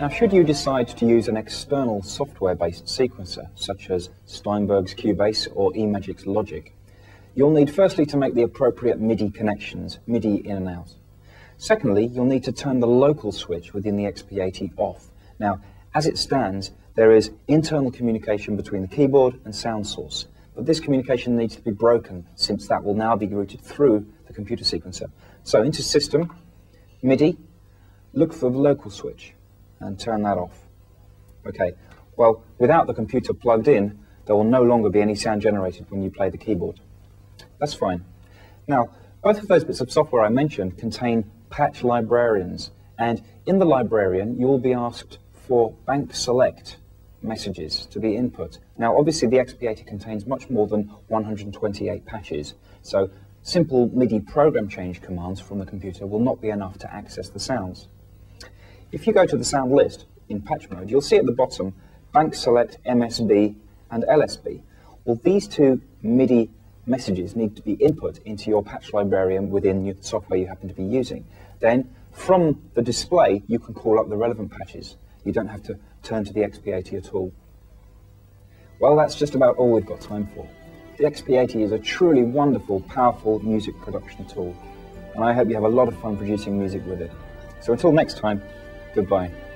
Now, should you decide to use an external software-based sequencer, such as Steinberg's Cubase or eMagic's Logic, you'll need firstly to make the appropriate MIDI connections, MIDI in and out. Secondly, you'll need to turn the local switch within the XP80 off. Now, as it stands, there is internal communication between the keyboard and sound source, but this communication needs to be broken since that will now be routed through the computer sequencer. So into System, MIDI, look for the local switch and turn that off. Okay, well, without the computer plugged in, there will no longer be any sound generated when you play the keyboard. That's fine. Now, both of those bits of software I mentioned contain patch librarians, and in the librarian, you will be asked for bank select messages to be input. Now, obviously, the XP80 contains much more than 128 patches, so simple MIDI program change commands from the computer will not be enough to access the sounds. If you go to the sound list in patch mode, you'll see at the bottom bank select MSB and LSB. Well, these two MIDI messages need to be input into your patch librarian within the software you happen to be using. Then, from the display, you can call up the relevant patches. You don't have to turn to the XP80 at all. Well, that's just about all we've got time for. The XP80 is a truly wonderful, powerful music production tool, and I hope you have a lot of fun producing music with it. So until next time, goodbye.